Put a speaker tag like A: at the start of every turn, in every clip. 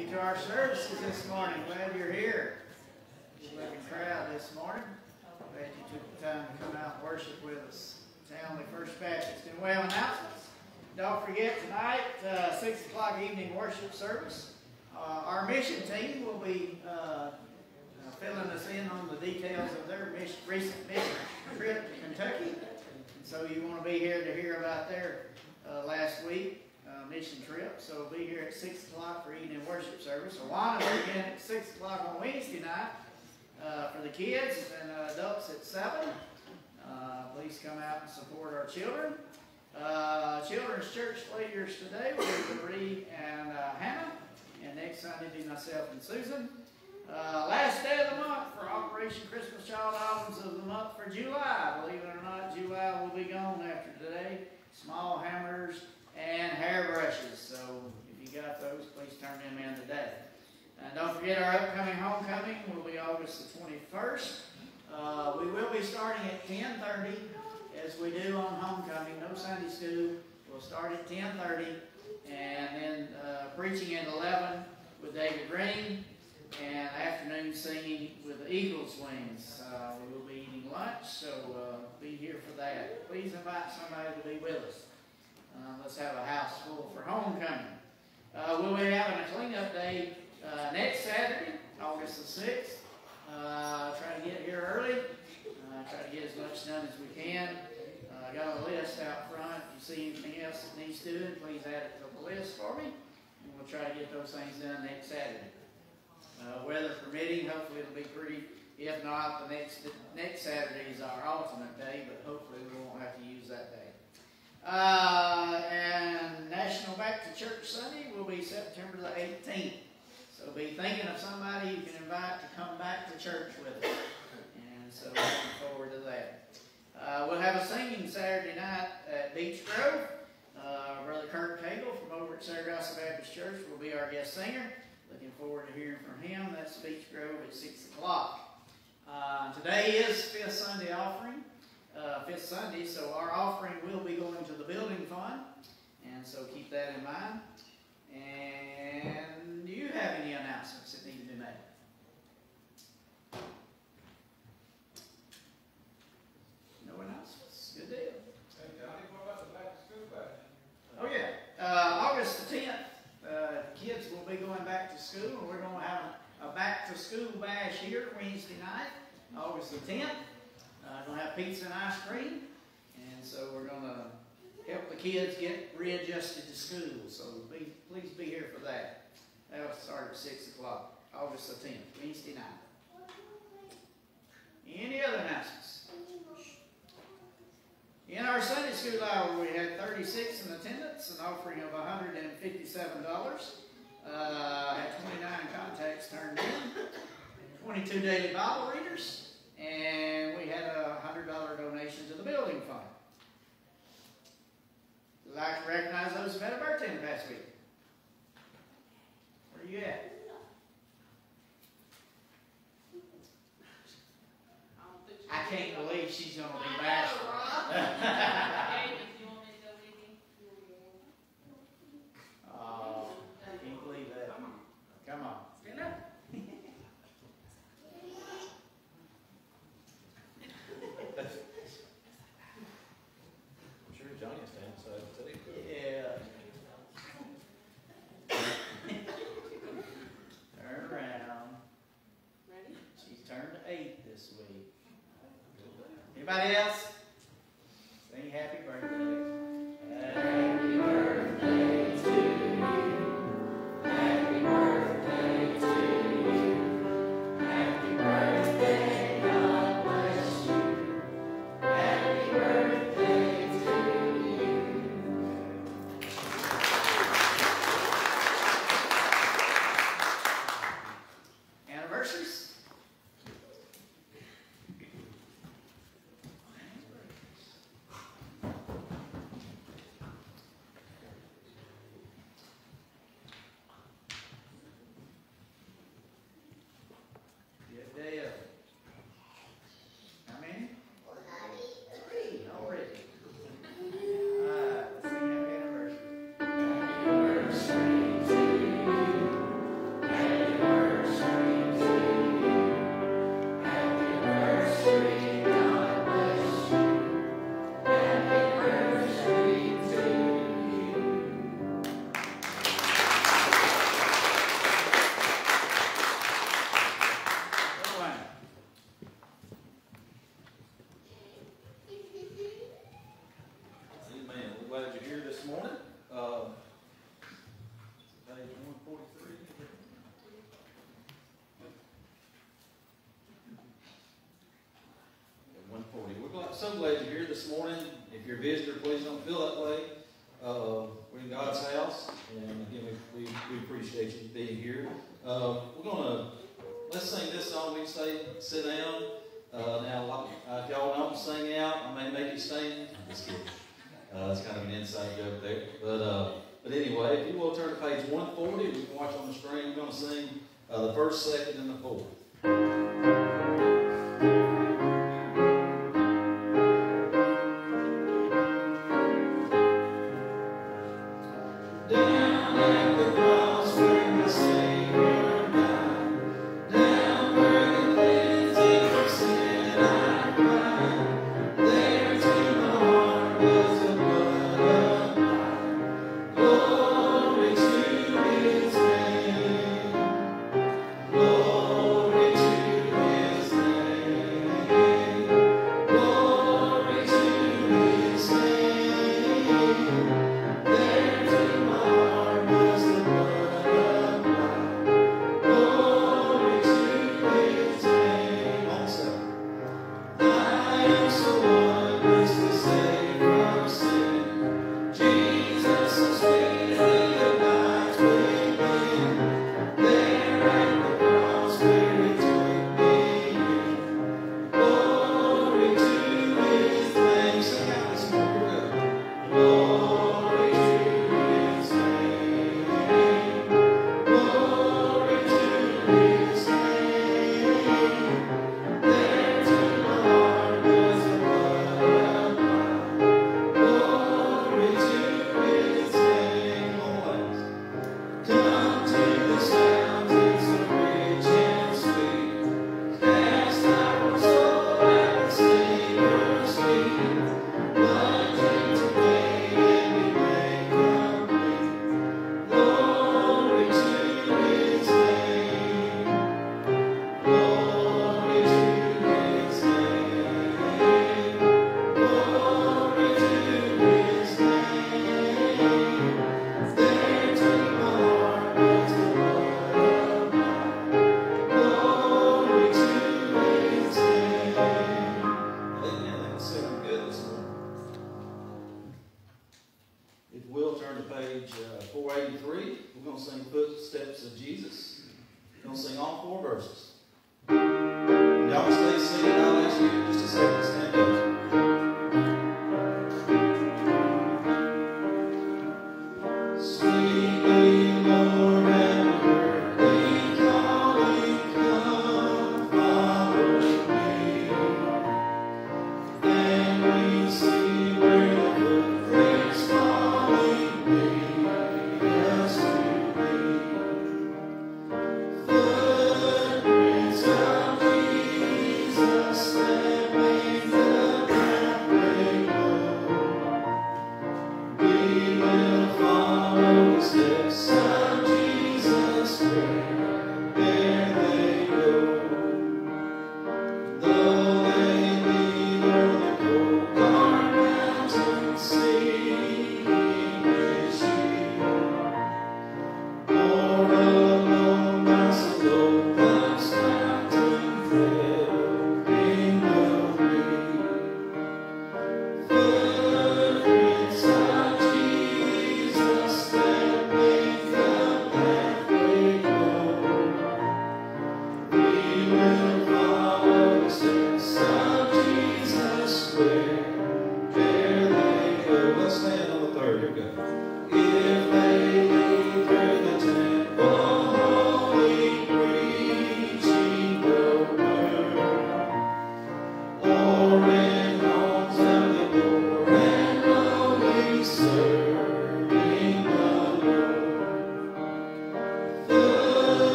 A: you to our services this morning. Glad you're here. Good looking crowd this morning. Glad you took the time to come out and worship with us. Townley First Baptist. And well, announcements. Don't forget tonight, uh, 6 o'clock evening worship service. Uh, our mission team will be uh, uh filling us in on the details of their mission, recent mission trip to Kentucky. And so you want to be here to hear about their uh, last week uh, mission trip. So we'll be here at 6 o'clock for evening worship service. Awana will begin at 6 o'clock on Wednesday night uh, for the kids and uh, adults at 7. Uh, please come out and support our children. Uh, children's church leaders today will be Marie and uh, Hannah. And next Sunday be myself and Susan. last day of the month for Operation Christmas Child Albums of the month for July. Believe it or not, July will be gone after today. Small hammers, and hairbrushes. So if you got those, please turn them in today. And don't forget our upcoming homecoming will be August the 21st. Uh, we will be starting at 10.30 as we do on homecoming. No Sunday school. We'll start at 10.30 and then uh, preaching at 11 with David Green and afternoon singing with the Eagles Wings. Uh, we will be eating lunch, so uh, be here for that. Please invite somebody to be with us. Uh, let's have a house full for homecoming. Uh, we'll be having a cleanup day uh, next Saturday, August the 6th. Uh, try to get here early. Uh, try to get as much done as we can. I uh, got a list out front. If you see anything else that needs doing, please add it to the list for me. And we'll try to get those things done next Saturday. Uh, weather permitting, hopefully it'll be pretty. If not, the next next Saturday is our alternate day, but hopefully we won't have to use that day. Uh, and National Back to Church Sunday will be September the 18th. So be thinking of somebody you can invite to come back to church with us. And so looking forward to that. Uh, we'll have a singing Saturday night at Beech Grove. Uh, Brother Kirk Cagle from over at Saragossa Baptist Church will be our guest singer. Looking forward to hearing from him. That's Beech Grove at 6 o'clock. Uh, today is Fifth Sunday offering uh, Fifth Sunday, so our offering will be going to the building fund, and so keep that in mind. And do you have any announcements that need to be made? No announcements? Good deal.
B: Hey, Johnny, what about the back to school bash?
A: Oh, yeah. Uh, August the 10th, uh, kids will be going back to school, and we're going to have a back to school bash here Wednesday night, August the 10th. Uh, going to have pizza and ice cream, and so we're going to help the kids get readjusted to school. So be, please be here for that. That'll start at 6 o'clock, August the 10th, Wednesday night. Any other announcements? In our Sunday school hour, we had 36 in attendance, an offering of $157. Uh, had 29 contacts turned in, 22 daily Bible readers, and we had a $100 donation to the building fund. I'd like to recognize those who had a birthday in the past week. Where are you at? I can't believe she's going to be bashful. Anybody so glad you're here
C: this morning. If you're a visitor, please don't feel that way. Uh, we're in God's house, and again, we, we, we appreciate you being here. Uh, we're going to, let's sing this song. We can stay, sit down. Uh, now, uh, if y'all don't sing out, I may make you sing. That's good. It's kind of an inside joke there. But, uh, but anyway, if you will turn to page 140, we can watch on the screen. We're going to sing uh, the first, second, and the fourth.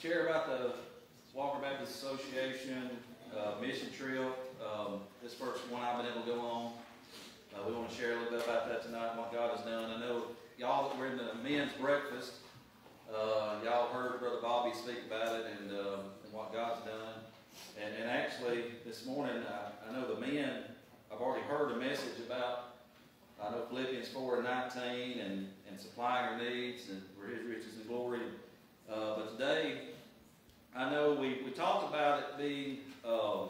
C: Share about the Walker Baptist Association uh, mission trip. Um, this first one I've been able to go on. Uh, we want to share a little bit about that tonight what God has done. I know y'all that were in the men's breakfast, uh, y'all heard Brother Bobby speak about it and, uh, and what God's done. And, and actually, this morning, I, I know the men, I've already heard a message about, I know Philippians 4 and 19 and, and supplying our needs and for his riches and glory. Uh, but today, I know we, we talked about it being uh,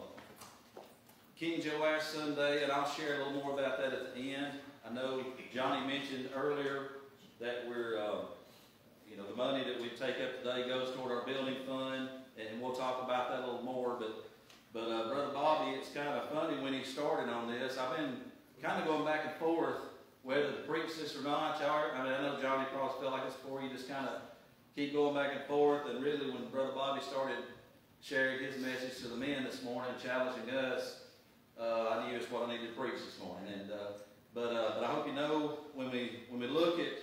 C: King Joash Sunday, and I'll share a little more about that at the end. I know Johnny mentioned earlier that we're, uh, you know, the money that we take up today goes toward our building fund, and we'll talk about that a little more. But, but uh, Brother Bobby, it's kind of funny when he started on this. I've been kind of going back and forth whether to preach this or not. I mean, I know Johnny probably felt like it's for You just kind of keep going back and forth. And really, when Brother Bobby started sharing his message to the men this morning, challenging us, uh, I knew it's what I needed to preach this morning. And uh, but uh, but I hope you know when we when we look at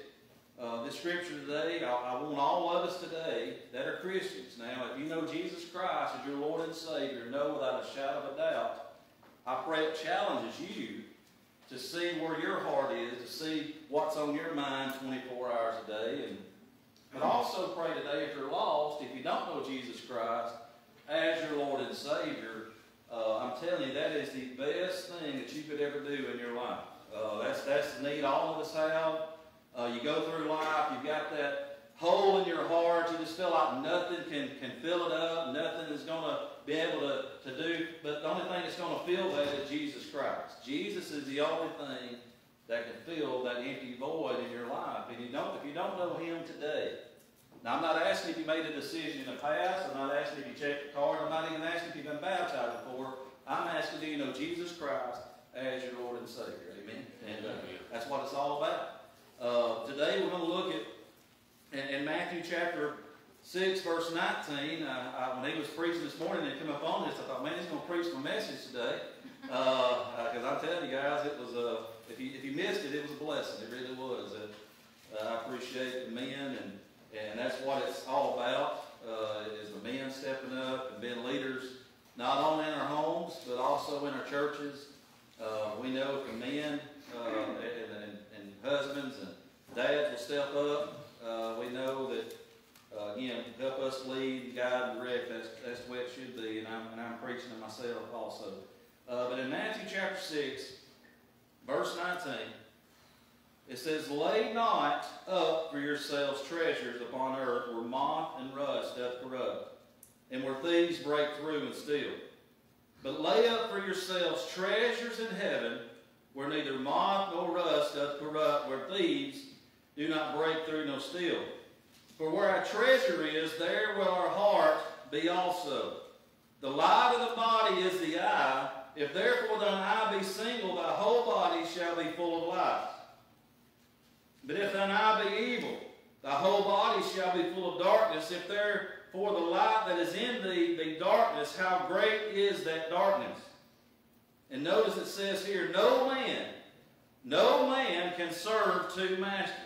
C: uh, this scripture today, I, I, want all of us today that are Christians. Now, if you know Jesus Christ as your Lord and Savior, know without a shadow of a doubt, I pray it challenges you to see where your heart is, to see what's on your mind 24 hours a day. And but also pray today if you're lost, if you don't know Jesus Christ as your Lord and Savior, uh, I'm telling you that is the best thing that you could ever do in your life. Uh, that's that's the need all of us have. Uh, you go through life, you've got that hole in your heart. You just feel like nothing can, can fill it up. Nothing is going to be able to, to do. But the only thing that's going to fill that is Jesus Christ. Jesus is the only thing that can fill that empty void in your life. And you don't, if you don't know Him today, now I'm not asking if you made a decision in the past. I'm not asking if you checked the card. I'm not even asking if you've been baptized before. I'm asking do you know Jesus Christ as your Lord and Savior. Amen. And uh, that's what it's all about. Uh, today we're going to look at in, in, Matthew chapter 6, verse 19. Uh, I, when he was preaching this morning and come up on this, I thought, man, he's going to preach my message today. Because uh, uh I'm telling you guys, it was a, if you, if you missed it, it was a blessing. It really was. Uh, I appreciate the men, and, and that's what it's all about, is the men stepping up and being leaders, not only in our homes, but also in our churches. we know if the men and, and husbands and dads will step up. Uh, we know that, uh, again, help us lead, guide, and direct. That's, that's the way it should be, and I'm, and I'm preaching to myself also. Uh, but in Matthew chapter 6, verse 19, it says, Lay not up for yourselves treasures upon earth where moth and rust doth corrupt, and where thieves break through and steal. But lay up for yourselves treasures in heaven where neither moth nor rust doth corrupt, where thieves do not break through nor steal. For where our treasure is, there will our heart be also. The light of the body is the eye. If therefore thine eye be single, thy whole body shall be full of light. But if thine eye be evil, thy whole body shall be full of darkness. If therefore the light that is in thee be darkness, how great is that darkness? And notice it says here, no man, no man can serve two masters.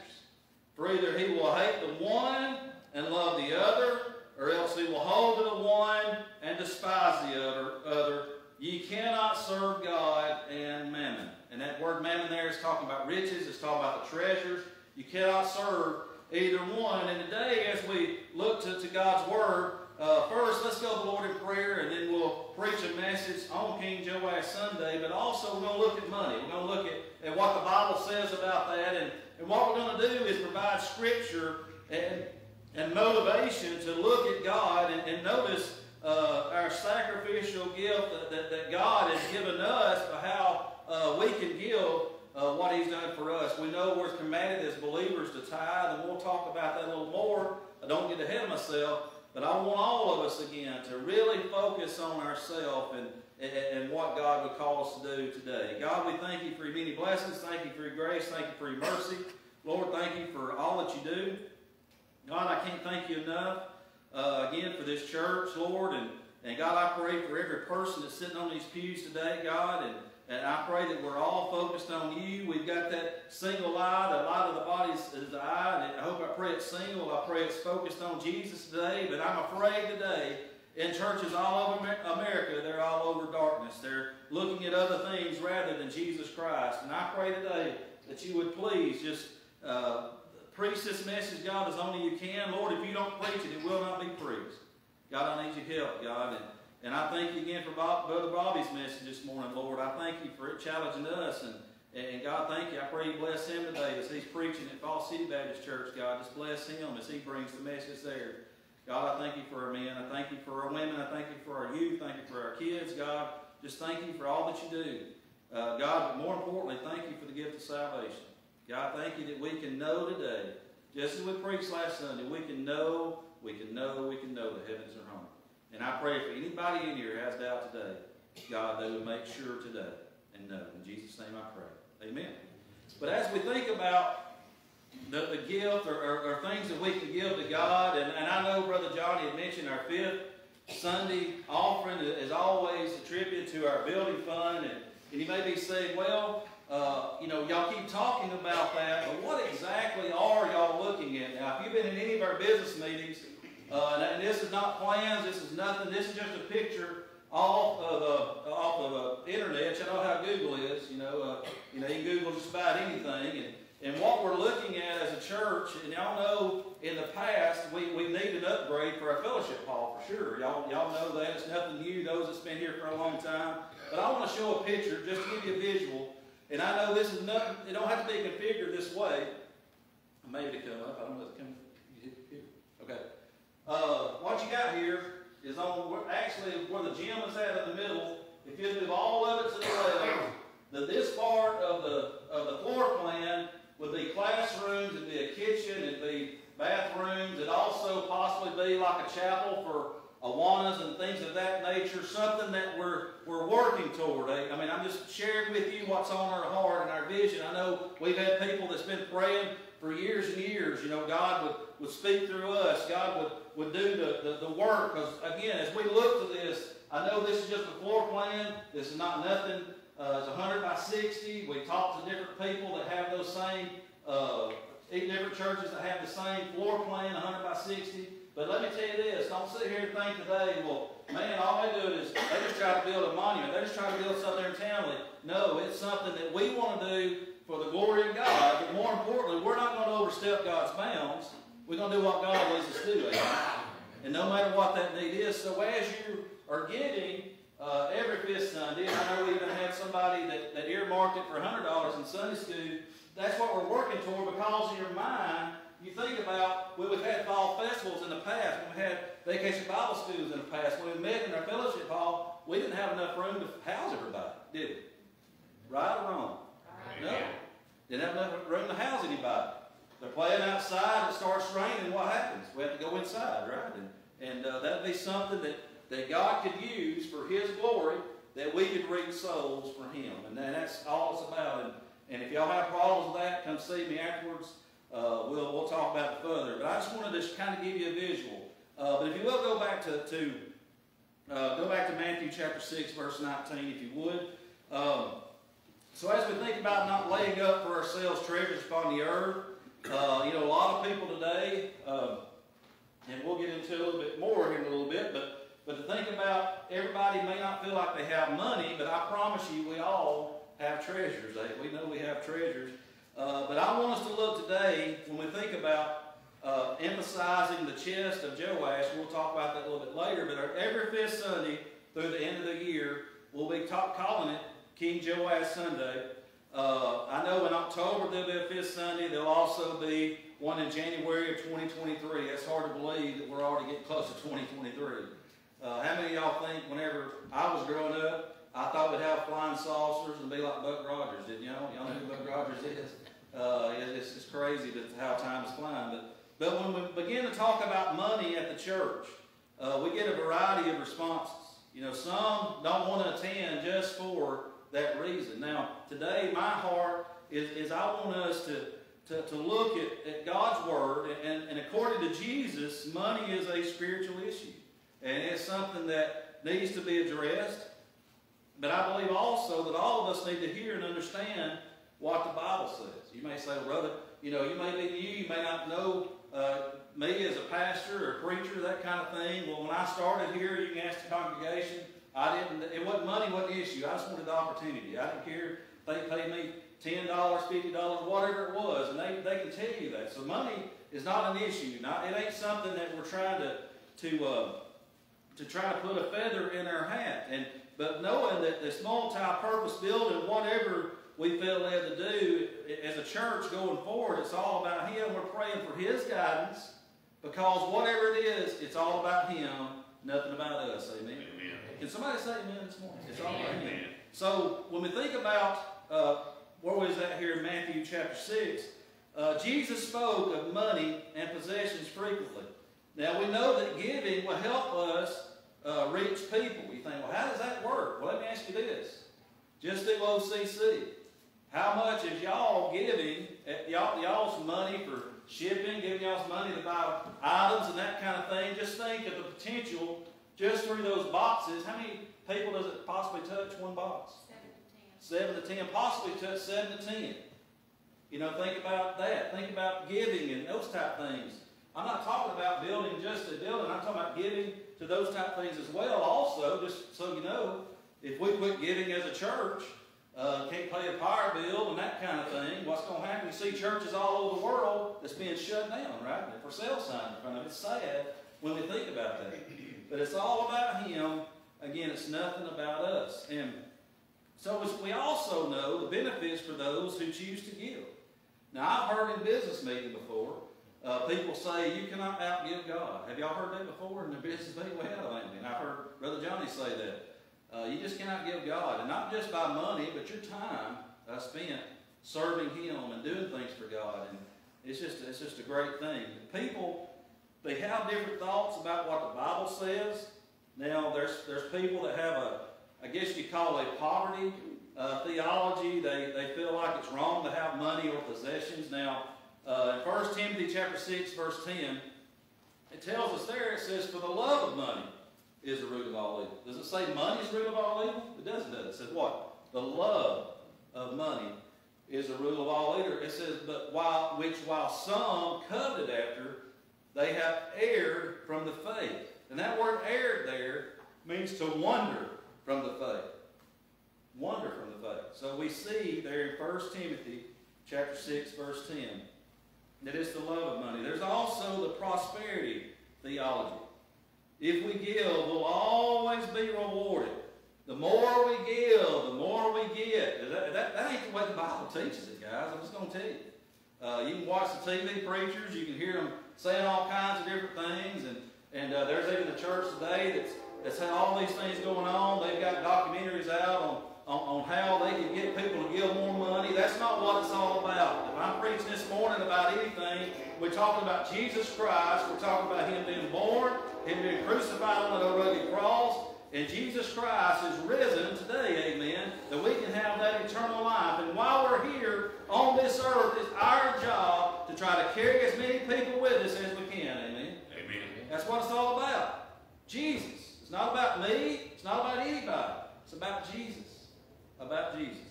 C: For either he will hate the one and love the other, or else he will hold to the one and despise the other. other. Ye cannot serve God and mammon. And that word mammon there is talking about riches, it's talking about the treasures. You cannot serve either one. And today, as we look to, to God's Word, uh, first, let's go to the Lord in prayer, and then we'll preach a message on King Joash Sunday. But also, we're going to look at money. We're going to look at, at what the Bible says about that. And, and what we're going to do is provide scripture and, and motivation to look at God and, and notice uh, our sacrificial gift that, that, that, God has given us how uh, we can give uh, what He's done for us. We know we're commanded as believers to tithe, and we'll talk about that a little more. I don't get ahead of myself. But I want all of us again to really focus on ourselves and, and, and, what God would call us to do today. God, we thank you for your many blessings. Thank you for your grace. Thank you for your mercy. Lord, thank you for all that you do. God, I can't thank you enough uh, again for this church, Lord. And, and God, I pray for every person that's sitting on these pews today, God. And, And I pray that we're all focused on you. We've got that single eye. The light of the body is, is the eye. And I hope I pray it's single. I pray it's focused on Jesus today. But I'm afraid today in churches all over America, they're all over darkness. They're looking at other things rather than Jesus Christ. And I pray today that you would please just uh, preach this message, God, as only you can. Lord, if you don't preach it, it will not be preached. God, I need your help, God. And, and I thank you again for Bob, Brother Bobby's message this morning, Lord. I thank you for it challenging us. And, and God, thank you. I pray you bless him today as he's preaching at Falls City Baptist Church, God. Just bless him as he brings the message there. God, I thank you for our men. I thank you for our women. I thank you for our youth. Thank you for our kids, God. Just thank you for all that you do. Uh, God, but more importantly, thank you for the gift of salvation. God, thank you that we can know today, just as we preached last Sunday, we can know, we can know, we can know the heavens are home. And I pray for anybody in here has doubt today, God, they would make sure today and know. In Jesus' name I pray. Amen. But as we think about the, the gift or, or, or, things that we can give to God. And, and I know Brother Johnny had mentioned our fifth Sunday offering is always attributed to our building fund. And, and you may be saying, well, uh, you know, y'all keep talking about that, but what exactly are y'all looking at? Now, if you've been in any of our business meetings, uh, and this is not plans, this is nothing, this is just a picture off of the off of the internet. You know how Google is, you know, uh, you know, you Google just about anything, and and what we're looking at as a church, and y'all know in the past we, we need an upgrade for our fellowship hall for sure. Y'all, y'all know that. It's nothing new, those that's been here for a long time. But I want to show a picture just to give you a visual. And I know this is nothing, it don't have to be configured this way. Maybe to come up. I don't know if it come Okay. Uh, what you got here is on actually where the gym is at in the middle. If you move all of it to the left, the, this part of the of the floor plan would be classrooms, it'd be a kitchen, it'd be bathrooms, it'd also possibly be like a chapel for Awanas and things of that nature, something that we're, we're working toward. I mean, I'm just sharing with you what's on our heart and our vision. I know we've had people that's been praying for years and years. You know, God would, would speak through us. God would, would do the, the, the work. Because, again, as we look to this, I know this is just a floor plan. This is not nothing uh, it's 100 by 60. We talked to different people that have those same, uh, different churches that have the same floor plan, 100 by 60. But let me tell you this, don't sit here and think today, well, man, all they do is they just try to build a monument. They just try to build something in Townley. No, it's something that we want to do for the glory of God. But more importantly, we're not going to overstep God's bounds. We're going to do what God leads us to do. And no matter what that need is, so as you are getting uh, every fifth Sunday, I know we even had somebody that, that earmarked it for $100 in Sunday school. That's what we're working toward because in your mind, you think about, well, we've had fall festivals in the past, when we've had vacation Bible schools in the past, when we met in our fellowship hall, we didn't have enough room to house everybody, did we? Right or wrong? Right. No. Didn't have enough room to house anybody. They're playing outside, it starts raining, what happens? We have to go inside, right? And, and uh, that'd be something that that God could use for His glory, that we could reach souls for Him. And that's all it's about. And, and if y'all have problems with that, come see me afterwards. Uh, we'll, we'll talk about it further. But I just wanted to kind of give you a visual. Uh, but if you will go back to, to uh, go back to Matthew chapter 6, verse 19, if you would. Um, so as we think about not laying up for ourselves treasures upon the earth, uh, you know, a lot of people today, uh, and we'll get into a little bit more here in a little bit, but but to think about, everybody may not feel like they have money, but I promise you we all have treasures. We know we have treasures. Uh, but I want us to look today, when we think about uh, emphasizing the chest of Joash, we'll talk about that a little bit later, but every fifth Sunday through the end of the year, we'll be calling it King Joash Sunday. Uh, I know in October there'll be a fifth Sunday. There'll also be one in January of 2023. It's hard to believe that we're already getting close to 2023. Uh, how many of y'all think whenever I was growing up, I thought we'd have flying saucers and be like Buck Rogers, didn't y'all? Y'all know who Buck Rogers is? Uh, it's, it's crazy that how time is flying. But, but when we begin to talk about money at the church, uh, we get a variety of responses. You know, some don't want to attend just for that reason. Now, today, my heart is, is I want us to, to, to look at, at God's Word, and, and according to Jesus, money is a spiritual issue. And it's something that needs to be addressed. But I believe also that all of us need to hear and understand what the Bible says. You may say, brother, you know, you may be new, you may not know uh, me as a pastor or a preacher, that kind of thing. Well, when I started here, you can ask the congregation. I didn't. It wasn't money, wasn't the issue. I just wanted the opportunity. I didn't care if they paid me ten dollars, fifty dollars, whatever it was, and they, they can tell you that. So money is not an issue. Not, it ain't something that we're trying to to uh, to try to put a feather in our hat. And but knowing that this multi-purpose building, whatever we feel led to do as a church going forward, it's all about Him. We're praying for His guidance because whatever it is, it's all about Him, nothing about us. Amen.
D: Amen.
C: Can somebody say Amen this morning? It's all about Him. So when we think about uh, where was that here in Matthew chapter 6, uh, Jesus spoke of money and possessions frequently. Now we know that giving will help us uh, reach people. You think, well, how does that work? Well, let me ask you this. Just do OCC. How much is y'all giving, eh, y'all, y'all's money for shipping, giving y'all's money to buy items and that kind of thing? Just think of the potential just through those boxes. How many people does it possibly touch one box? Seven to ten, possibly touch seven to ten. You know, think about that. Think about giving and those type things. I'm not talking about building just a building. I'm talking about giving to those type of things as well. Also, just so you know, if we quit giving as a church, uh, can't pay a power bill and that kind of thing, what's going to happen? You see churches all over the world that's being shut down, right? For sale signs in front of it. It's sad when we think about that. But it's all about Him. Again, it's nothing about us. And so we also know the benefits for those who choose to give. Now, I've heard in business meeting before, uh, people say you cannot outgive God. Have y'all heard that before in the business we had? I mean, I've heard Brother Johnny say that. Uh, you just cannot give God, and not just by money, but your time uh, spent serving Him and doing things for God. And it's just it's just a great thing. People they have different thoughts about what the Bible says. Now there's there's people that have a I guess you call it a poverty uh, theology. They they feel like it's wrong to have money or possessions. Now uh, in 1 Timothy chapter 6 verse 10, it tells us there it says for the love of money is the root of all evil. Does it say money is the root of all evil? It doesn't, does it? It says what? The love of money is the root of all evil. It says, but while which while some coveted after, they have erred from the faith. And that word erred there means to wander from the faith. Wander from the faith. So we see there in 1 Timothy chapter 6, verse 10, that it's the love of money. There's also the prosperity theology. If we give, we'll always be rewarded. The more we give, the more we get. That, that, that ain't the way the Bible teaches it, guys. I'm just going to tell you. Uh, you can watch the TV preachers. You can hear them saying all kinds of different things. And, and uh, there's even a church today that's, that's had all these things going on. They've got documentaries out on, on, on how they can get people to give more money. That's not what it's all about. If I'm preaching this morning about anything, we're talking about Jesus Christ. We're talking about Him being born, Him being crucified on a rugged cross, and Jesus Christ is risen today, amen, that we can have that eternal life. And while we're here on this earth, it's our job to try to carry as many people with us as we can, amen.
D: Amen.
C: That's what it's all about. Jesus. It's not about me. It's not about anybody. It's about Jesus. About Jesus.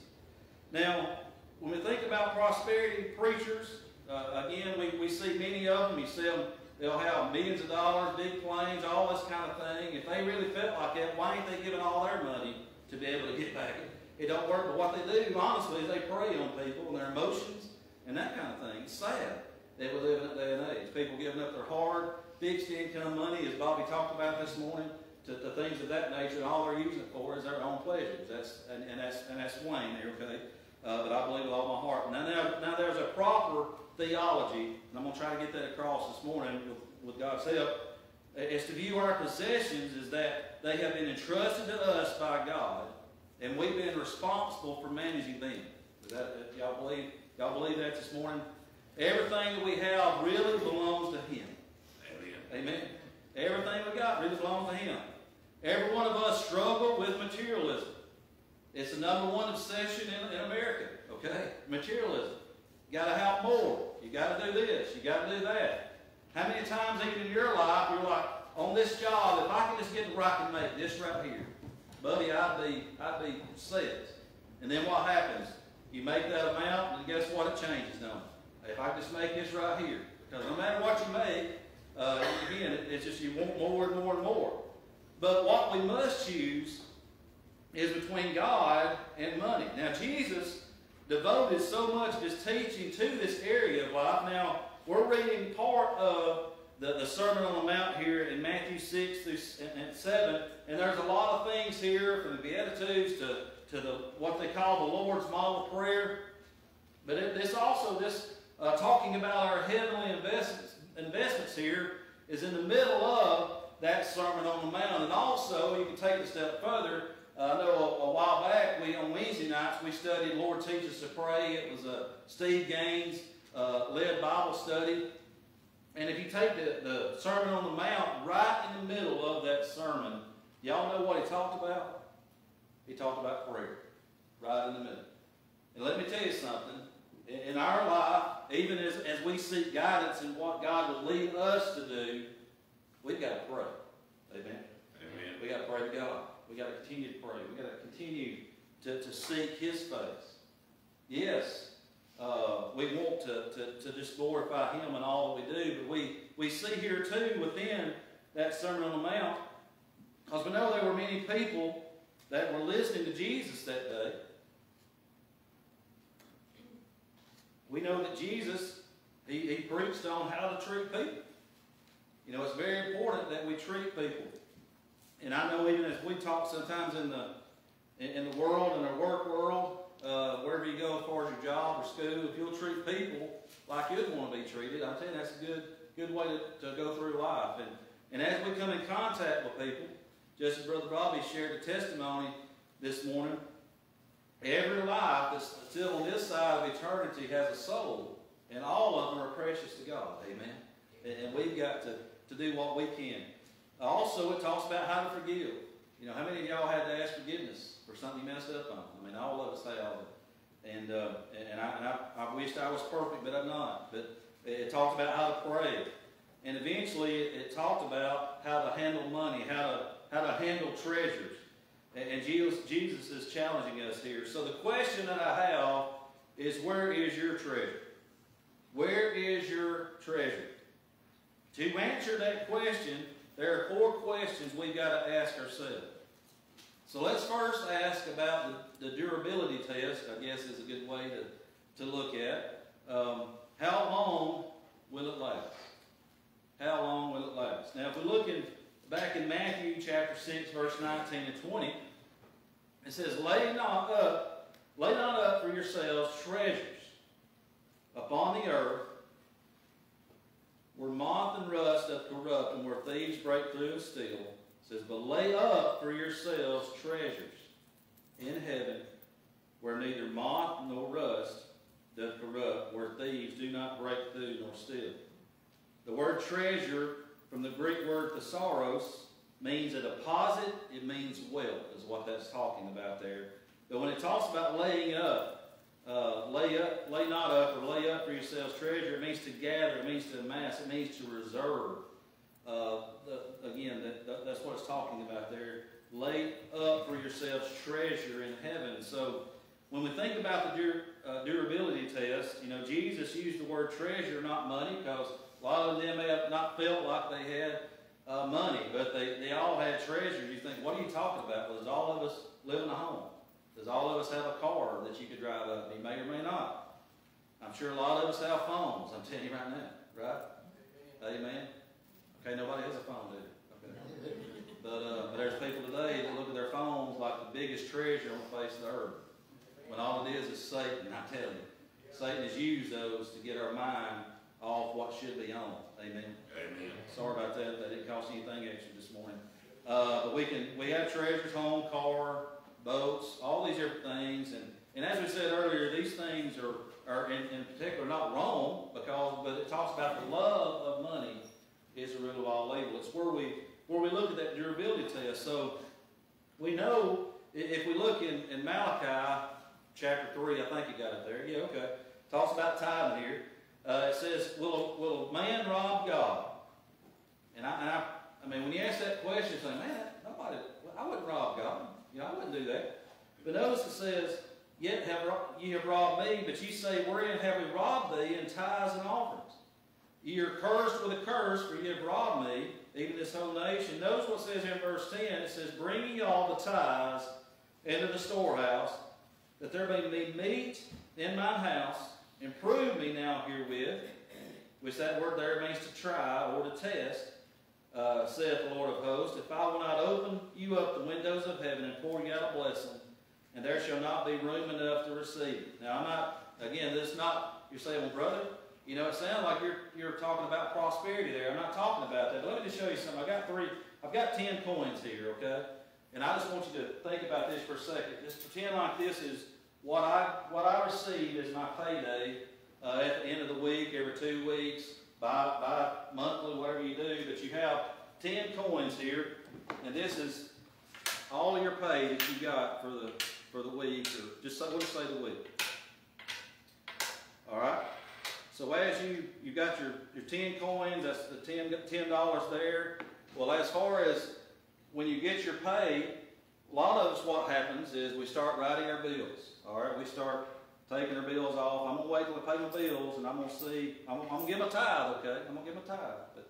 C: Now, when we think about prosperity preachers, uh, again, we, we see many of them. You see them, they'll have millions of dollars, big planes, all this kind of thing. If they really felt like that, why ain't they giving all their money to be able to get back? It don't work, but what they do, honestly, is they prey on people and their emotions and that kind of thing. It's sad that we live in that day and age. People giving up their hard, fixed income money, as Bobby talked about this morning, to, to things of that nature, all they're using it for is their own pleasures. That's and, and that's and that's Wayne there, okay? Uh, but I believe with all my heart. Now, now, now there's a proper theology, and I'm going to try to get that across this morning with, with God's help, is to view our possessions as that they have been entrusted to us by God, and we've been responsible for managing them. Y'all believe, y'all believe that this morning? Everything that we have really belongs to Him.
D: Amen.
C: Amen. Everything we got really belongs to Him. Every one of us struggle with materialism. It's the number one obsession in, in America, okay? Materialism. You got to have more. You got to do this. You got to do that. How many times even in your life you're like, on this job, if I can just get where I can make this right here, buddy, I'd be, I'd be set. And then what happens? You make that amount, and guess what? It changes, don't? If I just make this right here, because no matter what you make, uh, again, it's just you want more and more and more. But what we must choose is between God and money. Now, Jesus devoted so much of his teaching to this area of life. Now, we're reading part of the, the Sermon on the Mount here in Matthew 6 through and, and 7, and there's a lot of things here from the Beatitudes to, to the what they call the Lord's model prayer. But it, it's also this uh, talking about our heavenly investments, investments here is in the middle of that Sermon on the Mount. And also, you can take it a step further. Uh, I know a, a while back, we on Wednesday nights, we studied Lord Teach Us to Pray. It was a Steve Gaines uh, led Bible study. And if you take the, the Sermon on the Mount, right in the middle of that sermon, y'all know what he talked about? He talked about prayer, right in the middle. And let me tell you something. In, in our life, even as, as we seek guidance in what God would lead us to do, we've got to pray. Amen.
B: Amen.
C: We got to pray to God. We got to continue to pray. We got to continue to, to seek His face. Yes, uh, we want to, to, to just glorify Him in all that we do, but we, we see here too within that Sermon on the Mount, because we know there were many people that were listening to Jesus that day. We know that Jesus, he, he preached on how to treat people. You know, it's very important that we treat people. And I know even as we talk sometimes in the in, the world, in the work world, uh, wherever you go as far as your job or school, if you'll treat people like you'd want to be treated, I'm telling you that's a good good way to, to go through life. And and as we come in contact with people, just as Brother Bobby shared the testimony this morning, every life that's still on this side of eternity has a soul, and all of them are precious to God. Amen. And, and we've got to, to do what we can. Also, it talks about how to forgive. You know, how many of y'all had to ask forgiveness for something you messed up on? I mean, all of us have. And, uh, and, I, and I, I wished I was perfect, but I'm not. But it talks about how to pray. And eventually, it, it talked about how to handle money, how to, how to handle treasures. And, and Jesus, Jesus is challenging us here. So the question that I have is, where is your treasure? Where is your treasure? To answer that question, there are four questions we've got to ask ourselves. So let's first ask about the, the durability test, I guess is a good way to, to look at. Um, how long will it last? How long will it last? Now, if we look in, back in Matthew chapter 6, verse 19 and 20, it says, Lay not up, lay not up for yourselves treasures upon the earth, where moth and rust doth corrupt, and where thieves break through and steal. It says, But lay up for yourselves treasures in heaven, where neither moth nor rust doth corrupt, where thieves do not break through nor steal. The word treasure, from the Greek word thesaurus, means a deposit, it means wealth, is what that's talking about there. But when it talks about laying up, uh, lay up, lay not up, or lay up for yourselves treasure. It means to gather. It means to amass. It means to reserve. Uh, the, again, that, that, that's what it's talking about there. Lay up for yourselves treasure in heaven. So when we think about the dur, uh, durability test, you know, Jesus used the word treasure, not money, because a lot of them have not felt like they had uh, money, but they, they all had treasures. You think, what are you talking about? Well, does all of us live in a home? Does all of us have a car that you could drive up? You may or may not. I'm sure a lot of us have phones. I'm telling you right now, right? Amen. Okay, nobody has a phone, do they? Okay. But, uh, but there's people today that look at their phones like the biggest treasure on the face of the earth. When all it is is Satan, I tell you. Satan has used those to get our mind off what should be on. Amen.
B: Amen.
C: Sorry about that. That didn't cost you anything extra this morning. Uh, but we can we have treasures, home, car, boats, all these different things. And, and as we said earlier, these things are, are in, in particular not wrong because but it talks about the love of money is the root of all evil. It's where we where we look at that durability test. So we know if we look in, in Malachi chapter three, I think you got it there. Yeah, okay. Talks about tithing here. Uh, it says, will, will a man rob God? And I, and I, I mean, when you ask that question, you say, man, nobody, I wouldn't rob God. You know, I wouldn't do that. But notice it says, Yet have ye have robbed me, but ye say, Wherein have we robbed thee in tithes and offerings? Ye are cursed with a curse, for ye have robbed me, even this whole nation. Notice what it says in verse 10. It says, Bring ye all the tithes into the storehouse, that there may be meat in mine house, and prove me now herewith, which that word there means to try or to test, uh, saith the Lord of hosts, if I will not open you up the windows of heaven and pour you out a blessing, and there shall not be room enough to receive. it. Now, I'm not, again, this is not, you're saying, well, brother, you know, it sounds like you're, you're talking about prosperity there. I'm not talking about that. But let me just show you something. I've got three, I've got ten coins here, okay? And I just want you to think about this for a second. Just pretend like this is what I, what I receive as my payday uh, at the end of the week, every two weeks, by, by monthly, whatever you do. But you have ten coins here, and this is all your pay that you got for the for the week, or just say, we'll just say the week. All right. So as you you got your your ten coins, that's the ten ten dollars there. Well, as far as when you get your pay, a lot of us what happens is we start writing our bills. All right, we start taking their bills off. I'm gonna wait till I pay my bills, and I'm gonna see. I'm, I'm gonna give my tithe, okay? I'm gonna give my tithe. But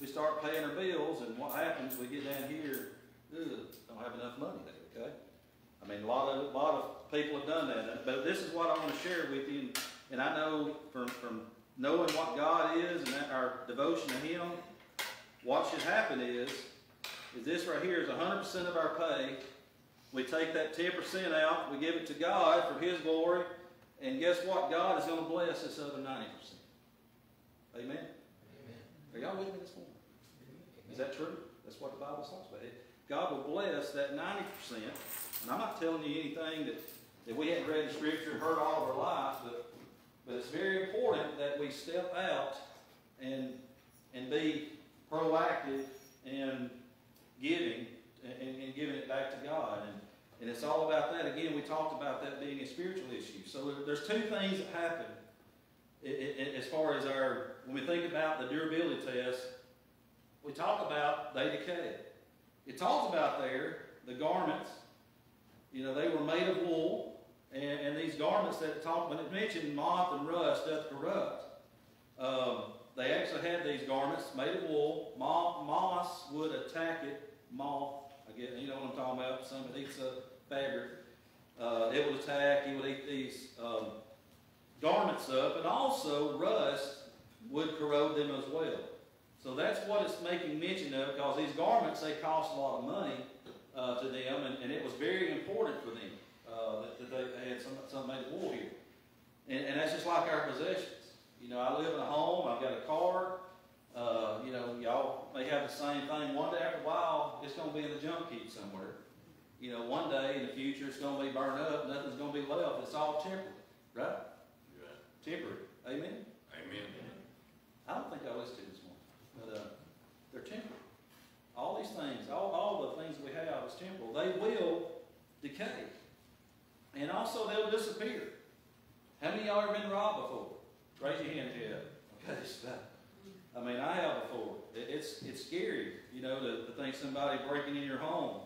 C: we start paying our bills, and what happens? We get down here, ugh, don't have enough money there, okay? I mean, a lot of a lot of people have done that. But this is what I want to share with you, and, and I know from from knowing what God is and our devotion to Him, what should happen is is this right here is 100% of our pay. We take that 10% out, we give it to God for His glory, and guess what? God is going to bless this other 90%. Amen? Are y'all with me this morning? Is that true? That's what the Bible talks about. It. God will bless that 90%. And I'm not telling you anything that, that we hadn't read in Scripture, heard all of our life, but, but it's very important that we step out and, and be proactive in giving and, and giving it back to God. And, and it's all about that. Again, we talked about that being a spiritual issue. So there's two things that happen as far as our, when we think about the durability test, we talk about they decay. It talks about there the garments, you know, they were made of wool, and, and these garments that talk, when it mentioned moth and rust doth corrupt, um, they actually had these garments made of wool. Moth, moths would attack it. Moth, get, you know what I'm talking about. Some it eats up fabric. Uh, it would attack. It would eat these um, garments up, and also rust would corrode them as well. So that's what it's making mention of, because these garments they cost a lot of money uh, to them, and, and it was very important for them uh, that, that they, they had some, some made of wool here. And, and that's just like our possessions. You know, I live in a home, I've got a car. Uh, you know, y'all may have the same thing. One day after a while, it's going to be in the junk heap somewhere. You know, one day in the future, it's going to be burned up. Nothing's going to be left. It's all temporary, right? Temporary. Amen.
B: Amen.
C: I don't think I listed this one, but uh, they're temporal. All these things, all, all the things we have is temporal. They will decay. And also they'll disappear. How many of y'all ever been robbed before? Raise your hand if. Okay, stop. I mean, I have before. It, it's, it's scary, you know, to, to think somebody breaking in your home.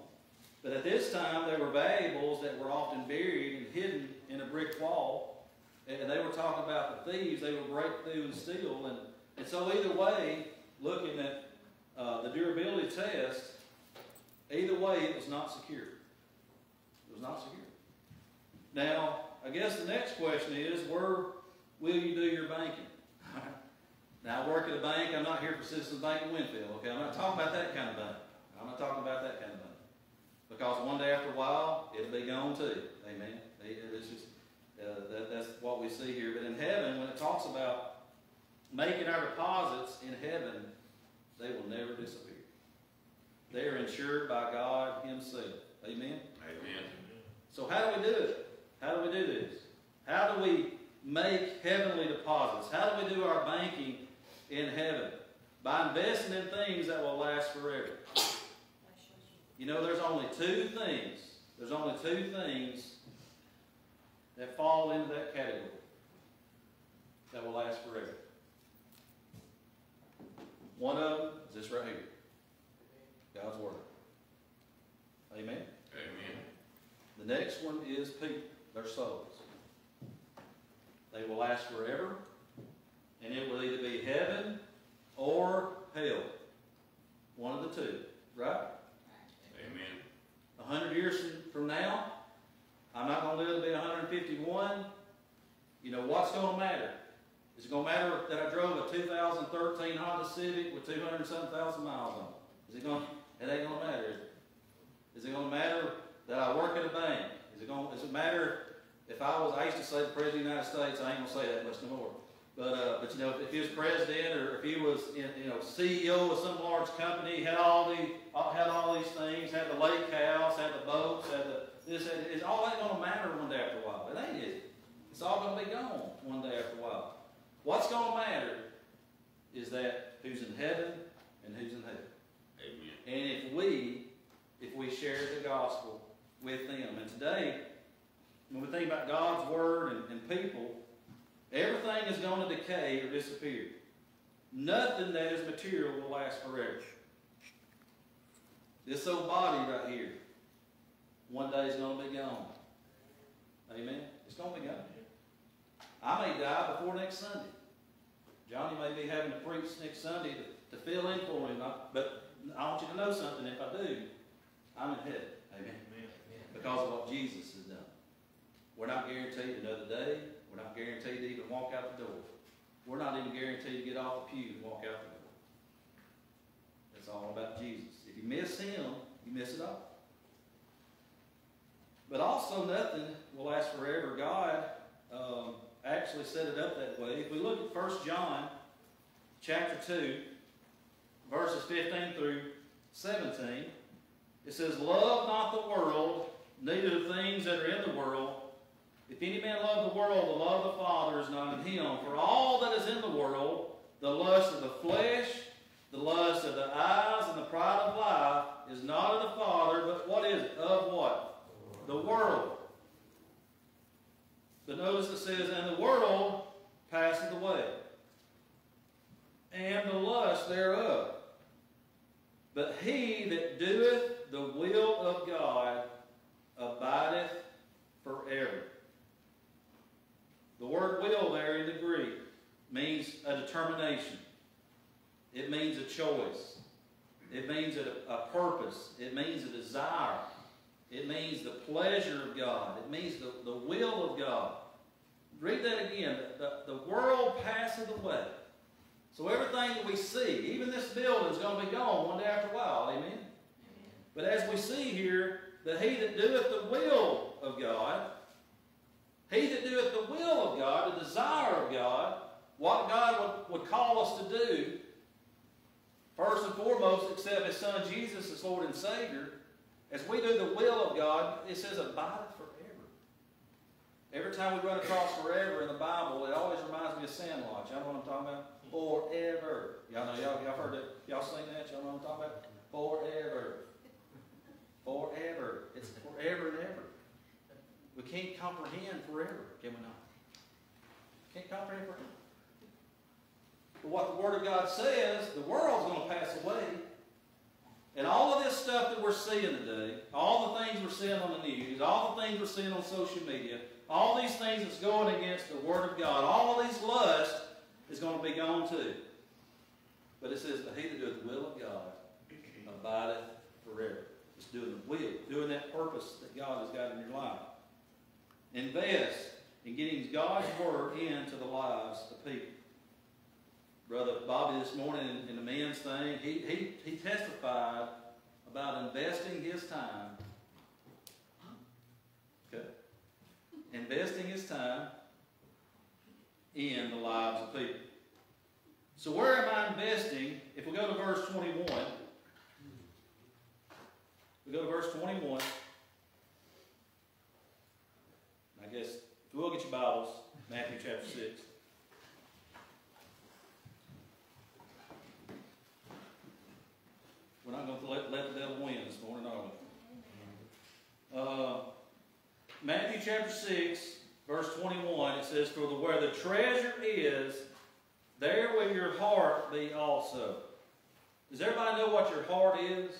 C: But at this time, there were valuables that were often buried and hidden in a brick wall. And they were talking about the thieves, they would break through and steal. And, and so either way, looking at uh, the durability test, either way, it was not secure. It was not secure. Now, I guess the next question is, where will you do your banking? now, I work at a bank. I'm not here for Citizens Bank of Winfield, okay? I'm not talking about that kind of bank. I'm not talking about that kind of. Because one day after a while, it'll be gone too. Amen. It's just, uh, that, that's what we see here. But in heaven, when it talks about making our deposits in heaven, they will never disappear. They are insured by God Himself. Amen.
B: Amen.
C: So how do we do it? How do we do this? How do we make heavenly deposits? How do we do our banking in heaven? By investing in things that will last forever. You know, there's only two things. There's only two things that fall into that category that will last forever. One of them is this right here. God's Word. Amen.
B: Amen.
C: The next one is people, their souls. They will last forever, and it will either be heaven or hell. One of the two, right?
B: Amen.
C: A hundred years from- now, I'm not gonna live to be hundred and fifty-one. You know, what's gonna matter? Is it gonna matter that I drove a two thousand thirteen Honda Civic with two hundred and thousand miles on it? Is it gonna, it ain't gonna matter, is it? It gonna matter that I work at a bank? Is it gonna, does it matter if I was, I used to say the President of the United States, I ain't gonna say that much no more. But, uh, but you know, if he was president or if he was, in, you know, CEO of some large company, had all the, had all these things, had the lake house, had the boats, had the, this, had, it's all ain't gonna matter one day after a while. It ain't it. It's all gonna be gone one day after a while. What's gonna matter is that who's in heaven and who's in hell.
B: Amen.
C: And if we, if we share the gospel with them, and today, when we think about God's word and, and people, everything is going to decay or disappear. Nothing that is material will last forever. This old body right here, one day is going to be gone. Amen? It's going to be gone. I may die before next Sunday. Johnny may be having to preach next Sunday to, to fill in for him, I- but I want you to know something. If I do, I'm in heaven. Amen. Because of what Jesus has done. We're not guaranteed another day. We're not guaranteed to even walk out the door. We're not even guaranteed to get off the pew and walk out the door. It's all about Jesus. If you miss him, you miss it all. But also, nothing will last forever. God um, actually set it up that way. If we look at 1 John chapter 2, verses 15 through 17, it says, Love not the world, neither the things that are in the world. If any man love the world, the love of the Father is not in him. For all that is in the world, the lust of the flesh, the lust of the eyes, and the pride of life, is not of the Father, but what is it? Of what? The world. But notice it says, And the world passeth away, and the lust thereof. But he that doeth the will of God abideth forever. The word will there in the Greek means a determination. It means a choice. It means a, a purpose. It means a desire. It means the pleasure of God. It means the, the will of God. Read that again. The, world passeth away. So everything that we see, even this building is going to be gone one day after a while. Amen? But as we see here, that he that doeth the will of God, he that doeth the will of God, the desire of God, what God would, would call us to do, first and foremost, accept his son Jesus as Lord and Savior, as we do the will of God, it says forever. Every time we run across forever in the Bible, it always reminds me of Sandlot. Y'all know what I'm talking about? Forever. Y'all know, y'all, y'all heard that? Y'all seen that? Y'all know what I'm talking about? Forever. Forever. It's forever and ever. We can't comprehend forever, can we not? Can't comprehend forever. But what the Word of God says, the world's going to pass away. And all of this stuff that we're seeing today, all the things we're seeing on the news, all the things we're seeing on social media, all these things that's going against the Word of God, all these lusts is going to be gone too. But it says, He that doeth the will of God abideth forever. It's doing the will, doing that purpose that God has got in your life. Invest in getting God's Word into the lives of people. Brother Bobby this morning in, in the men's thing, he, he, he testified about investing his time. Okay? Investing his time in the lives of people. So where am I investing? If we go to verse 21, we go to verse 21. I guess, if will get your Bibles, Matthew chapter 6. We're not going to let, let the devil win this morning, are we? Uh, Matthew chapter 6, verse 21, it says, For the, where the treasure is, there will your heart be also. Does everybody know what your heart is?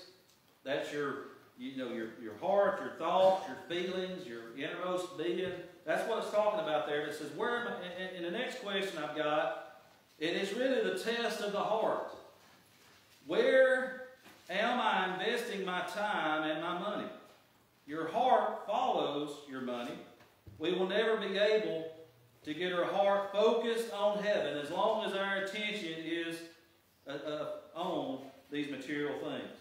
C: That's your you know, your, your heart, your thoughts, your feelings, your innermost being. That's what it's talking about there. It says, where am I? And the next question I've got, it is really the test of the heart. Where am I investing my time and my money? Your heart follows your money. We will never be able to get our heart focused on heaven as long as our attention is uh, uh, on these material things.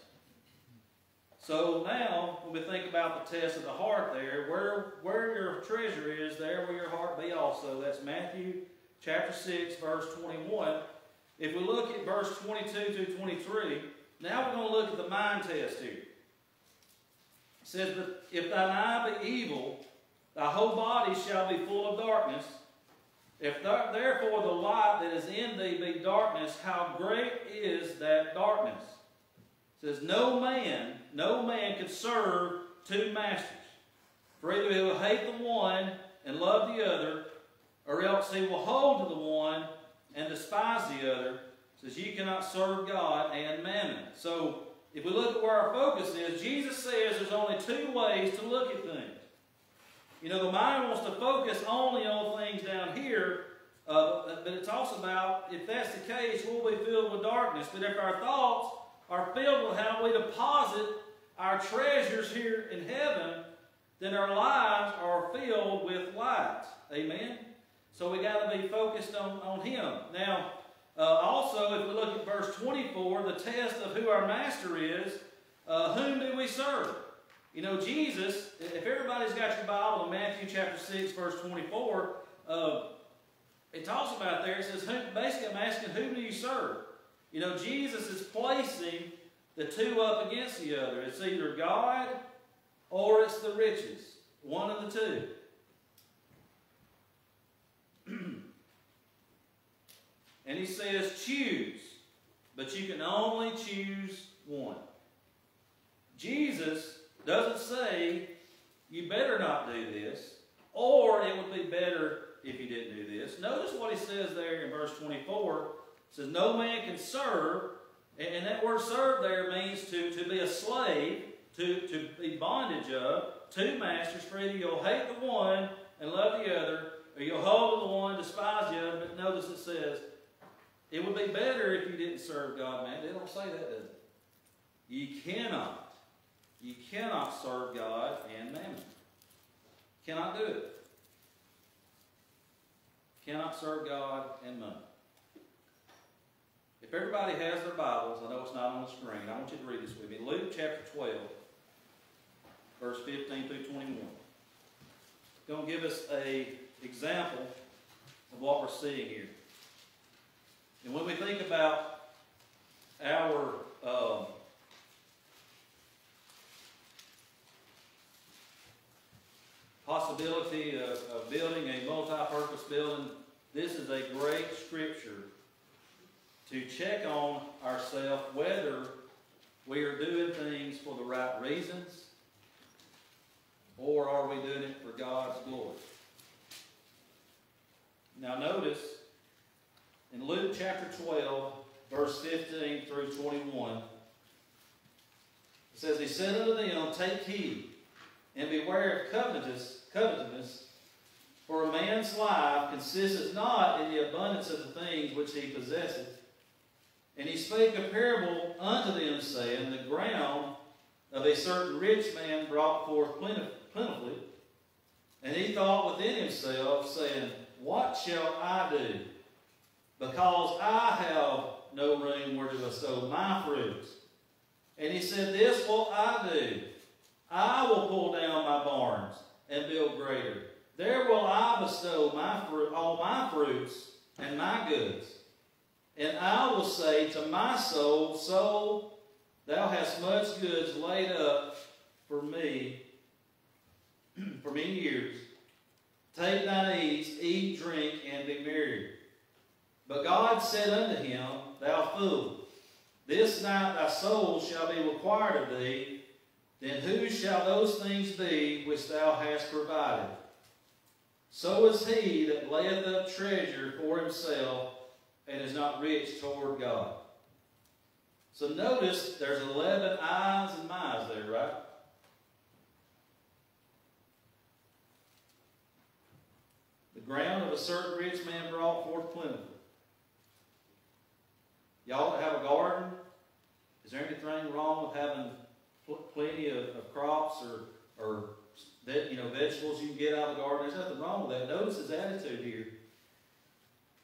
C: So now, when we think about the test of the heart there, where, where your treasure is, there will your heart be also. That's Matthew chapter 6, verse 21. If we look at verse 22 to 23, now we're going to look at the mind test here. Says, But if thine eye be evil, thy whole body shall be full of darkness. If th- therefore the light that is in thee be darkness, how great is that darkness? It says, No man, no man can serve two masters. For either he will hate the one and love the other, or else he will hold to the one and despise the other. It says, You cannot serve God and mammon. So if we look at where our focus is, Jesus says there's only two ways to look at things. You know, the mind wants to focus only on things down here, uh, but it's also about, if that's the case, we'll be filled with darkness. But if our thoughts are filled with how we deposit our treasures here in heaven, then our lives are filled with light. Amen? So we got to be focused on, on Him. Now, uh, also, if we look at verse 24, the test of who our master is, uh, whom do we serve? You know, Jesus, if everybody's got your Bible in Matthew chapter 6, verse 24, uh, it talks about there, it says, who, basically I'm asking, who do you serve? You know, Jesus is placing the two up against the other. It's either God or it's the riches. One of the two. And he says, choose, but you can only choose one. Jesus doesn't say you better not do this, or it would be better if you didn't do this. Notice what he says there in verse 24. It says, No man can serve, and that word serve there means to, to be a slave, to, to be bondage of, two masters, for either you'll hate the one and love the other, or you'll hold the one, despise the other. But notice it says, it would be better if you didn't serve God, man. They don't say that, does it? You cannot you cannot serve God and mammon. Cannot do it. Cannot serve God and money. If everybody has their Bibles, I know it's not on the screen. I want you to read this with me. Luke chapter 12, verse 15 through 21. It's going to give us a example of what we're seeing here. And when we think about our um, possibility of, of building a multi-purpose building, this is a great scripture to check on ourselves whether we are doing things for the right reasons or are we doing it for God's glory. Now notice in Luke chapter 12, verse 15 through 21, it says, He said unto them, Take heed and beware of covetous, covetousness, for a man's life consisteth not in the abundance of the things which he possesseth. And he spake a parable unto them, saying, The ground of a certain rich man brought forth plentifully. And he thought within himself, saying, What shall I do? Because I have no room where to bestow my fruits. And he said, This will I do I will pull down my barns and build greater. There will I bestow my fruit, all my fruits and my goods. And I will say to my soul, Soul, thou hast much goods laid up for me for many years. Take thine ease, eat, drink, and be merry. But God said unto him, Thou fool, this night thy soul shall be required of thee, then whose shall those things be which thou hast provided? So is he that layeth up treasure for himself, and is not rich toward God. So notice there's 11 eyes and minds there, right? The ground of a certain rich man brought forth plentiful. Y'all that have a garden, is there anything wrong with having pl- plenty of, of crops or, or that, you know, vegetables you can get out of the garden? There's nothing wrong with that. Notice his attitude here.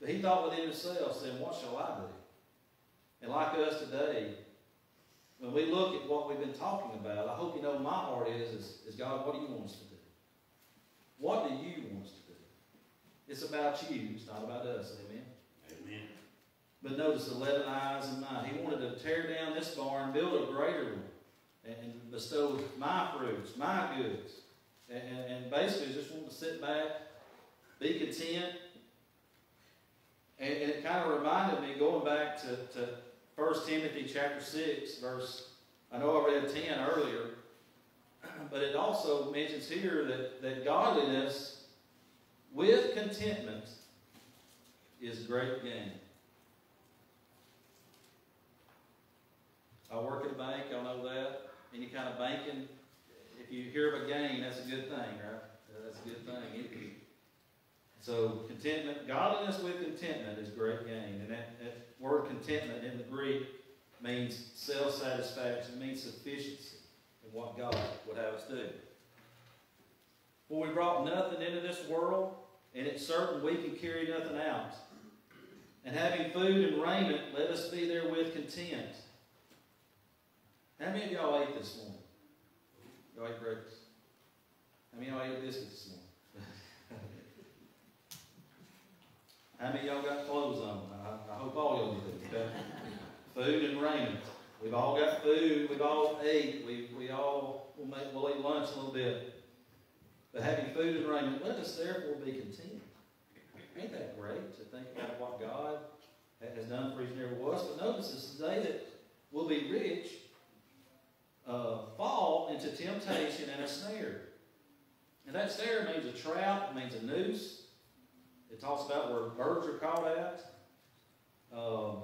C: But he thought within himself, saying, What shall I do? And like us today, when we look at what we've been talking about, I hope you know my heart is, is, is God, what do you want us to do? What do you want us to do? It's about you, it's not about us, amen?
B: Amen.
C: But notice eleven eyes and mine. He wanted to tear down this barn, build a greater one, and, bestow my fruits, my goods. And, and, and basically just wanted to sit back, be content. And, and it kind of reminded me, going back to, to 1 Timothy chapter 6, verse, I know I read 10 earlier, but it also mentions here that, that godliness with contentment is great gain. I work at a bank, y'all know that. Any kind of banking, if you hear of a gain, that's a good thing, right? That's a good thing. So contentment, godliness with contentment is great gain. And that, that word contentment in the Greek means self-satisfaction, it means sufficiency in what God would have us do. For we brought nothing into this world, and it's certain we can carry nothing out. And having food and raiment, let us be therewith content. How many of y'all ate this morning? Y'all ate breakfast? How many of y'all ate biscuits this morning? How many of y'all got clothes on? I, I hope all y'all do. Okay? Food and raiment. We've all got food. We've all ate. We, we all will make, we'll eat lunch a little bit. But having food and raiment, let us therefore be content. Ain't that great to think about what God has done for each and every one of us? But notice this day that we'll be rich, uh, fall into temptation and a snare. And that snare means a trap, it means a noose. It talks about where birds are caught at. Um,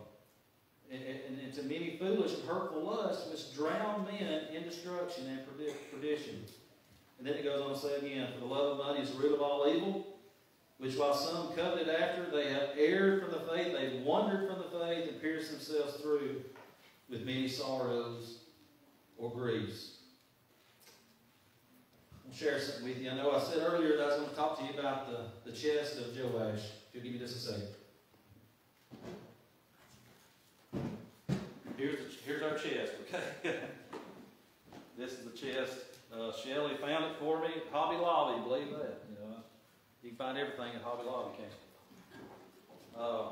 C: and, and, and to many foolish and hurtful lusts which drown men in destruction and perdition. And then it goes on to say again, For the love of money is the root of all evil, which while some coveted after, they have erred from the faith, they've wandered from the faith, and pierced themselves through with many sorrows or griefs. I'll share something with you. I know I said earlier that I was going to talk to you about the, the chest of Joash. If you'll give me just a second.
E: Here's, here's our chest, okay? this is the chest. Uh, Shelly found it for me Hobby Lobby, believe that. You know, you can find everything at Hobby Lobby, can't you? Uh,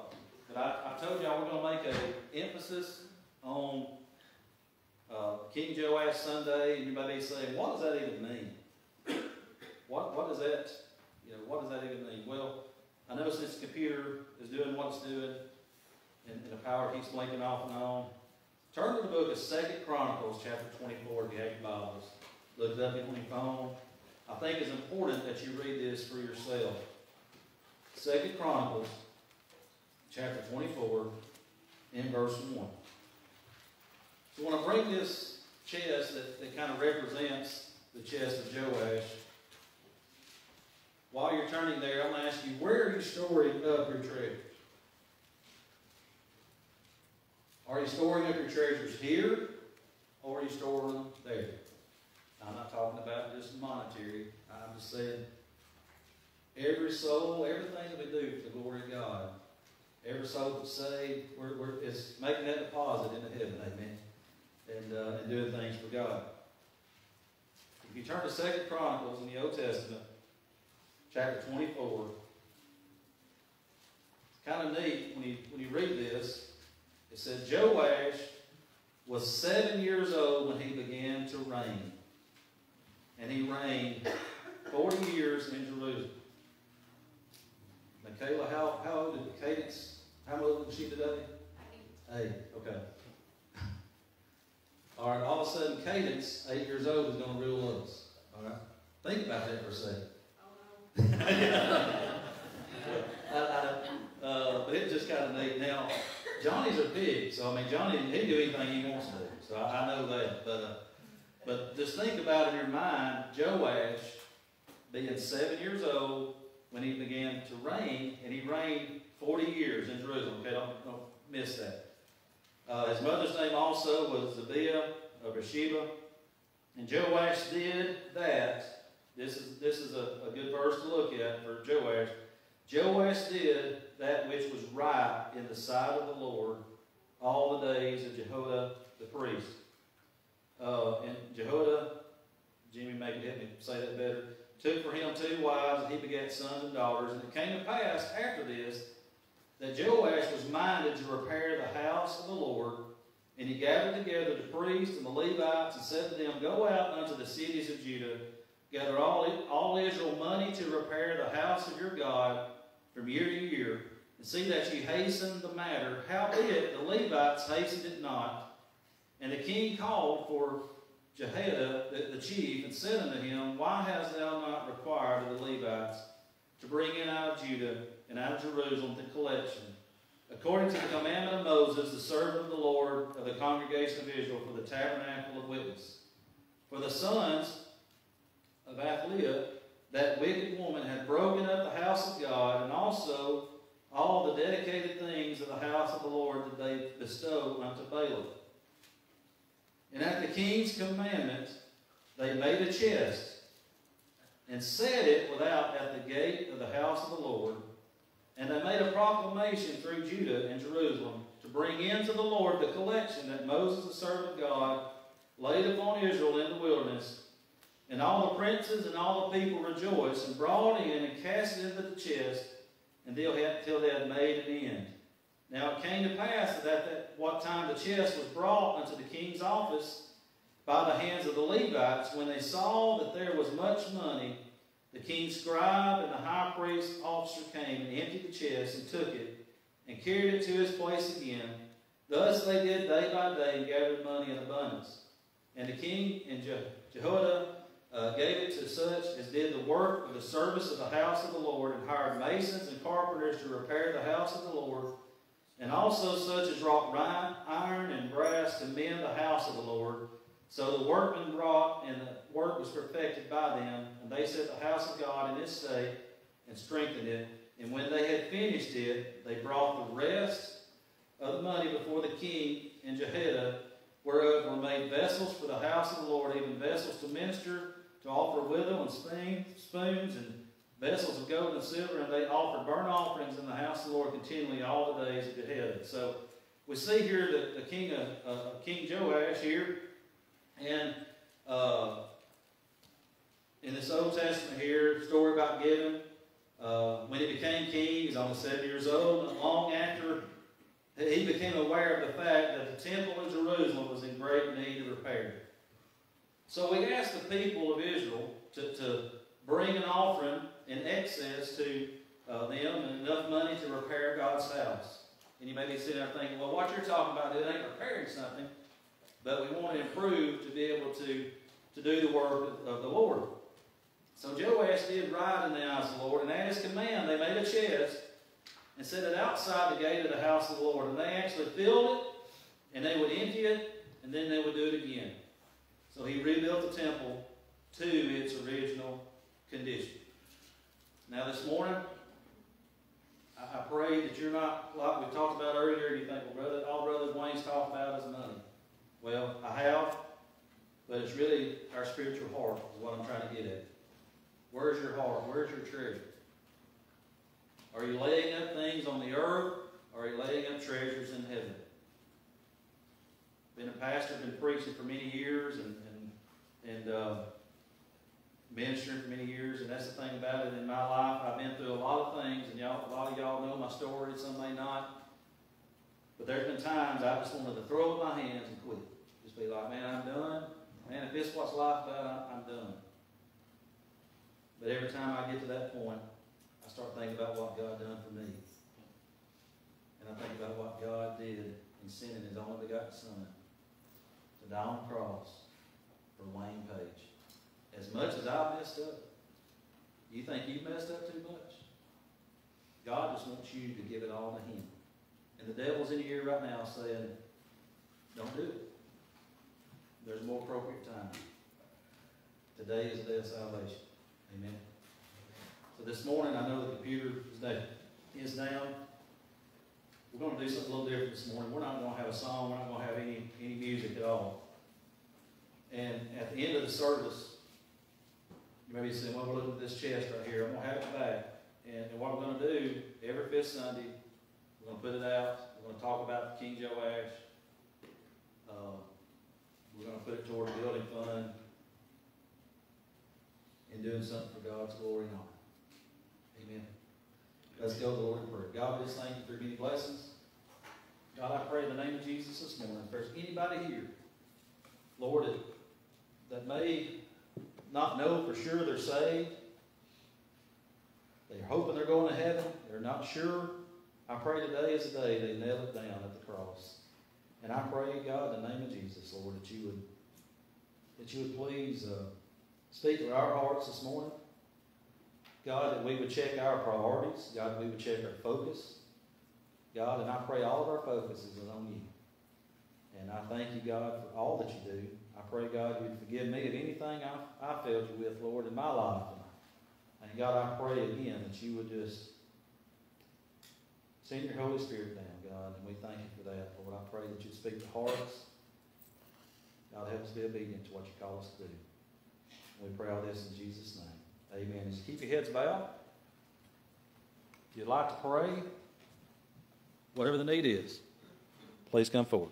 E: but I, I told y'all we're going to make an emphasis on uh, King Joash Sunday, and you may be saying, what does that even mean? What, what does that, you know, what does that even mean? Well, I know since the computer is doing what it's doing, and, and the power keeps blinking off and on, turn to the book of Second Chronicles, chapter 24, if you have your Bibles. Look it up on your phone. I think it's important that you read this for yourself. Second Chronicles, chapter 24, in verse 1. So when I bring this chest that, that kind of represents the chest of Joash, while you're turning there, I'm going to ask you, where are you storing up your treasures? Are you storing up your treasures here, or are you storing them there? I'm not talking about just monetary. I'm just saying every soul, everything that we do for the glory of God, every soul that's saved, we're, we're, is making that deposit into heaven, amen, and, uh, and doing things for God. If you turn to Second Chronicles in the Old Testament, chapter 24, it's kind of neat when you, when you read this. It said, Joash was seven years old when he began to reign. And he reigned 40 years in Jerusalem. Michaela, how, how old did Cadence, how old was she today? Eight. Okay. All right, all of a sudden, Cadence, eight years old, is going to rule us. All right? Think about that for a second. I, I, uh, but it's just kind of neat. Now, Johnny's a pig, so I mean, Johnny, he can do anything he wants to do. So I, I know that. But, uh, but just think about in your mind, Joash being seven years old
C: when he began to reign, and he reigned 40 years in Jerusalem. Okay, don't, don't miss that. Uh, his mother's name also was Zibiah of Beersheba. And Joash did that. This is, this is a, a good verse to look at for Joash. Joash did that which was right in the sight of the Lord all the days of Jehoiada the priest. Uh, and Jehoiada, Jimmy maybe help me say that better, took for him two wives, and he begat sons and daughters. And it came to pass after this that Joash was minded to repair the house of the Lord. And he gathered together the priests and the Levites and said to them, Go out unto the cities of Judah, gather all, all Israel money to repair the house of your God from year to year, and see that ye hasten the matter. Howbeit the Levites hastened it not. And the king called for Jehoiada the, the chief, and said unto him, Why hast thou not required of the Levites to bring in out of Judah and out of Jerusalem the collection, according to the commandment of Moses, the servant of the Lord of the congregation of Israel, for the tabernacle of witness? For the sons of Athaliah, that wicked woman, had broken up the house of God, and also all the dedicated things of the house of the Lord that they bestowed unto Baalim. And at the king's commandment, they made a chest and set it without at the gate of the house of the Lord. And they made a proclamation through Judah and Jerusalem to bring in to the Lord the collection that Moses, the servant of God, laid upon Israel in the wilderness. And all the princes and all the people rejoiced and brought in and cast it into the chest until they had made an end. Now it came to pass that at what time the chest was brought unto the king's office by the hands of the Levites, when they saw that there was much money, the king's scribe and the high priest's officer came and emptied the chest and took it and carried it to his place again. Thus they did day by day and gathered money in abundance. And the king and Je- Jehoiada uh, gave it to such as did the work of the service of the house of the Lord and hired masons and carpenters to repair the house of the Lord and also such as wrought iron and brass to mend the house of the Lord. So the workmen brought, and the work was perfected by them, and they set the house of God in its state and strengthened it. And when they had finished it, they brought the rest of the money before the king and Jehoiada, whereof were made vessels for the house of the Lord, even vessels to minister, to offer widow and spoon, spoons, and vessels of gold and silver, and they offered burnt offerings in the house of the Lord continually all the days of Jehoiada. So we see here that the king of uh, King Joash here, and uh, in this Old Testament here, story about Gideon. Uh, when he became king, he was only seven years old, and long after he became aware of the fact that the temple in Jerusalem was in great need of repair. So he asked the people of Israel to, to bring an offering in excess to uh, them and enough money to repair God's house. And you may be sitting there thinking, well, what you're talking about, it ain't repairing something, but we want to improve to be able to, to do the work of, the Lord. So Joash did right in the eyes of the Lord, and at his command they made a chest and set it outside the gate of the house of the Lord. And they actually filled it, and they would empty it, and then they would do it again. So he rebuilt the temple to its original condition. Now this morning, I, I pray that you're not, like we talked about earlier, and you think, well, brother, all Brother Wayne's talked about is money. Well, I have, but it's really our spiritual heart is what I'm trying to get at. Where's your heart? Where's your treasure? Are you laying up things on the earth, or are you laying up treasures in heaven? Been a pastor, been preaching for many years, and and, and uh, ministering for many years, and that's the thing about it in my life. I've been through a lot of things, and y'all, a lot of y'all know my story. Some may not, but there's been times I just wanted to throw up my hands and quit. Just be like, man, I'm done. Man, if this is what's life about, I'm done. But every time I get to that point, I start thinking about what God done for me. And I think about what God did in sending His only begotten Son to die on the cross for Wayne Page. As much as I messed up, you think you messed up too much? God just wants you to give it all to Him. And the devil's in your ear right now saying, don't do it. There's more appropriate time. Today is the day of salvation. Amen. So this morning, I know the computer is down, is down. We're gonna do something a little different this morning. We're not gonna have a song, we're not gonna have any, any music at all. And at the end of the service, you may be saying, well, we're looking at this chest right here, I'm gonna have it back. And, and what we're gonna do, every fifth Sunday, we're gonna put it out, we're gonna talk about King Joe Ash. Um, we're gonna put it toward the building fund and doing something for God's glory and honor. Amen. Let's go to the Lord in prayer. God, we just thank you for many blessings. God, I pray in the name of Jesus this morning, if there's anybody here, Lord, that, that may not know for sure they're saved, they're hoping they're going to heaven, they're not sure, I pray today is the day they nail it down at the cross. And I pray, God, in the name of Jesus, Lord, that you would, that you would please uh, speak to our hearts this morning. God, that we would check our priorities. God, we would check our focus. God, and I pray all of our focus is on you. And I thank you, God, for all that you do. I pray, God, you'd forgive me of anything I, I failed you with, Lord, in my life. And God, I pray again that you would just send your Holy Spirit down, God, and we thank you for that, Lord. I pray that you'd speak to hearts. God, help us be obedient to what you call us to do. We pray all this in Jesus' name. Amen. Just keep your heads bowed. If you'd like to pray, whatever the need is, please come forward.